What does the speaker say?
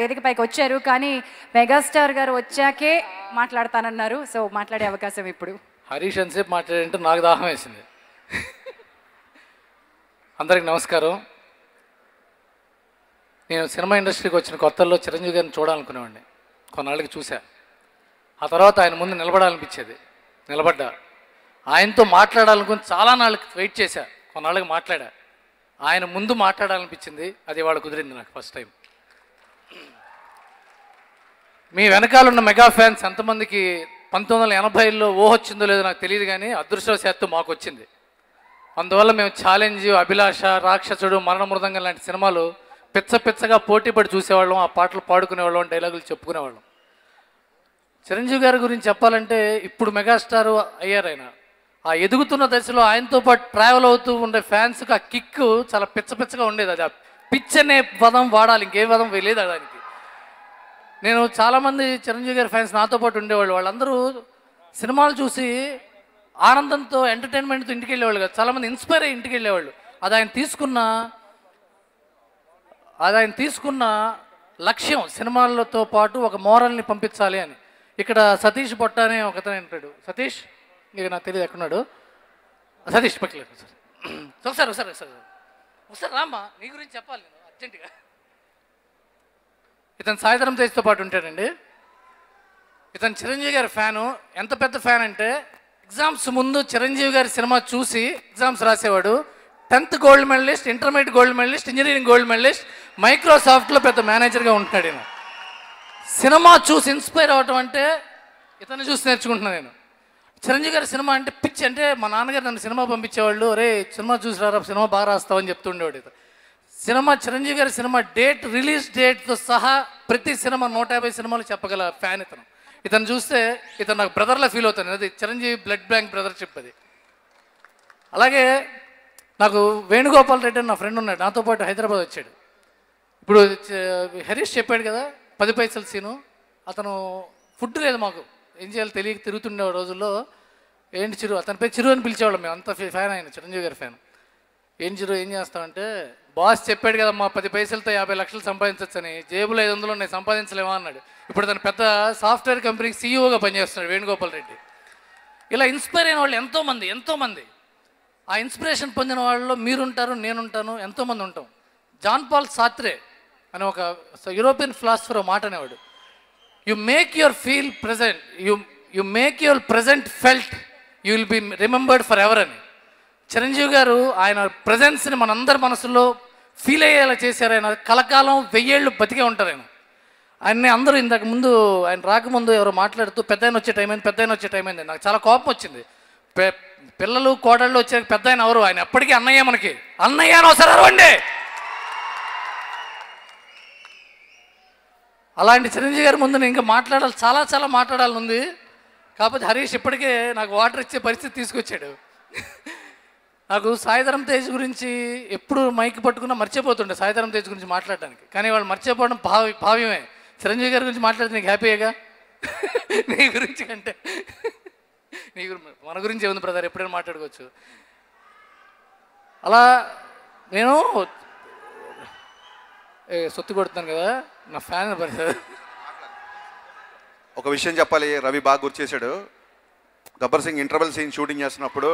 వేదిక పైకి వచ్చారు కానీ మెగాస్టార్ గారు వచ్చాకే మాట్లాడతానన్నారు. సో మాట్లాడే అవకాశం ఇప్పుడు. హరీష్ ఎంతసేపు మాట్లాడంటే నాకు దాహం వేసింది. అందరికి నమస్కారం. నేను సినిమా ఇండస్ట్రీకి వచ్చిన కొత్తల్లో చిరంజీవి గారిని చూడాలనుకునేవాడిని. కొన్నాళ్ళకి చూశా. ఆ తర్వాత ఆయన ముందు నిలబడాలనిపించేది. నిలబడ్డా. ఆయనతో మాట్లాడాలనుకుని చాలా నాళ్ళకి వెయిట్ చేశా. కొన్నాళ్ళకి మాట్లాడా. ఆయన ముందు మాట్లాడాలనిపించింది. అది వాళ్ళు కుదిరింది నాకు ఫస్ట్ టైం. మీ వెనకాల ఉన్న మెగా ఫ్యాన్స్ ఎంతమందికి పంతొమ్మిది వందల ఎనభైలో ఊహొచ్చిందో లేదో నాకు తెలియదు కానీ అదృష్టవశాత్తు మాకు వచ్చింది. అందువల్ల మేము ఛాలెంజ్ అభిలాష రాక్షసుడు మరణ మృదంగం లాంటి సినిమాలు పిచ్చ పిచ్చగా పోటీ పడి చూసేవాళ్ళం ఆ పాటలు పాడుకునేవాళ్ళం డైలాగులు చెప్పుకునేవాళ్ళం. చిరంజీవి గారి గురించి చెప్పాలంటే ఇప్పుడు మెగాస్టార్ అయ్యారు ఆయన ఆ ఎదుగుతున్న దశలో ఆయనతో పాటు ట్రావెల్ అవుతూ ఉండే ఫ్యాన్స్కి ఆ కిక్ చాలా పిచ్చ పిచ్చగా ఉండేది అది. ఆ పిచ్ అనే పదం వాడాలి ఇంకే పదం లేదు దానికి నేను చాలామంది చిరంజీవి గారి ఫ్యాన్స్ నాతో పాటు ఉండేవాళ్ళు. వాళ్ళందరూ సినిమాలు చూసి ఆనందంతో ఎంటర్టైన్మెంట్తో ఇంటికి వెళ్ళేవాళ్ళు కదా. చాలామంది ఇన్స్పైర్ అయ్యి ఇంటికి వెళ్ళేవాళ్ళు అది ఆయన తీసుకున్న అది ఆయన తీసుకున్న లక్ష్యం సినిమాలతో పాటు ఒక మోరల్ని పంపించాలి అని. ఇక్కడ సతీష్ పొట్ట అనే ఒక అతను ఉంటాడు. సతీష్ ఇక నాకు తెలియదు ఎక్కడున్నాడు? సతీష్ పక్కలేదు సార్. ఒకసారి సరే సరే. ఒకసారి రామ్మా నీ గురించి చెప్పాలి నేను అర్జెంటుగా. ఇతను సాయంత్రం తేజ్తో పాటు ఉంటాడండి. ఇతను చిరంజీవి గారి ఫ్యాను. ఎంత పెద్ద ఫ్యాన్ అంటే ఎగ్జామ్స్ ముందు చిరంజీవి గారి సినిమా చూసి ఎగ్జామ్స్ రాసేవాడు. Tenth gold medalist intermediate gold medalist engineering gold medalist మైక్రోసాఫ్ట్లో పెద్ద మేనేజర్గా ఉంటున్నాడు నేను సినిమా చూసి ఇన్స్పైర్ అవ్వటం అంటే ఇతను చూసి నేర్చుకుంటున్నాను నేను. చిరంజీవి గారి సినిమా అంటే పిచ్చి అంటే మా నాన్నగారు నన్ను సినిమా పంపించేవాళ్ళు రే సినిమా చూసి రారా సినిమా బాగా రాస్తావని చెప్తుండేవాడు ఇది సినిమా చిరంజీవి గారి సినిమా డేట్ రిలీజ్ డేట్తో సహా ప్రతి సినిమా నూట యాభై సినిమాలు చెప్పగల ఫ్యాన్ ఇతను. ఇతను చూస్తే ఇతను నాకు బ్రదర్లా ఫీల్ అవుతాను. అది చిరంజీవి బ్లడ్ బ్యాంక్ బ్రదర్షిప్ అది. అలాగే నాకు వేణుగోపాల్ రెడ్డి అని నా ఫ్రెండ్ ఉన్నాడు. నాతో పాటు హైదరాబాద్ వచ్చాడు. ఇప్పుడు హరీష్ చెప్పాడు కదా పది పైసలు సీను. అతను ఫుడ్ లేదు మాకు. ఏం చేయాలో తెలియక తిరుగుతుండే రోజుల్లో ఏంటి చిరు? అతని పేరు చిరు అని పిలిచేవాళ్ళం మేము అంత ఫ్యాన్ ఆయన చిరంజీవి గారి ఫ్యాన్. ఏం చిరు ఏం చేస్తామంటే బాస్ చెప్పాడు కదా మా పది పైసలతో యాభై లక్షలు సంపాదించవచ్చని జేబులో ఐదు వందలు ఉన్నాయి సంపాదించలేమా అన్నాడు. ఇప్పుడు తన పెద్ద సాఫ్ట్వేర్ కంపెనీకి సీఈఓగా పనిచేస్తున్నాడు వేణుగోపాల్ రెడ్డి. ఇలా ఇన్స్పైర్ అయిన వాళ్ళు ఎంతోమంది ఎంతోమంది. ఆ ఇన్స్పిరేషన్ పొందిన వాళ్ళలో మీరుంటారు నేనుంటాను ఎంతోమంది ఉంటాం. జాన్ పాల్ సాత్రే అని ఒక యూరోపియన్ ఫిలాసఫర్ మాట అనేవాడు you make your feel present you you make your present felt you will be remembered forever అని. చిరంజీవి గారు ఆయన ప్రజెన్స్ని మనందరి మనసులో ఫీల్ అయ్యేలా చేశారు. ఆయన కలకాలం వెయ్యేళ్ళు బతికే ఉంటారు ఆయన. ఆయన్ని అందరూ ఇంతకు ముందు ఆయన రాకముందు ఎవరో మాట్లాడుతూ పెద్ద ఆయన వచ్చే టైం అయింది పెద్ద ఆయన వచ్చే టైం అయింది నాకు చాలా కోపం వచ్చింది. పె- పిల్లలు కోడళ్ళు వచ్చే పెద్ద ఆయన ఎవరు? ఆయన ఎప్పటికీ అన్నయ్య మనకి. అన్నయ్య అని ఒకసారి అరవండి! అలాంటి చిరంజీవి గారి ముందు నేను ఇంకా మాట్లాడాలి చాలా చాలా మాట్లాడాలని ఉంది కాకపోతే హరీష్ ఇప్పటికే నాకు వాటర్ ఇచ్చే పరిస్థితి తీసుకొచ్చాడు. నాకు సాయిధరం తేజ్ గురించి ఎప్పుడు మైక్ పట్టుకున్నా మర్చిపోతుండే సాయిధరం తేజ్ గురించి మాట్లాడడానికి కానీ వాళ్ళు మర్చిపోవడం భావి భావ్యమే. చిరంజీవి గారి గురించి మాట్లాడితే నీకు హ్యాపీగా నీ గురించి కంటే. నీ గురించి మన గురించి ఏముంది బ్రదర్? ఎప్పుడైనా మాట్లాడుకోవచ్చు. అలా నేను సొత్తు కొడుతున్నాను కదా నా ఫ్యాన్ ఒక విషయం చెప్పాలి రవి బాగా గుర్తు చేశాడు. Gabbar Singh interval scene shooting చేస్తున్నప్పుడు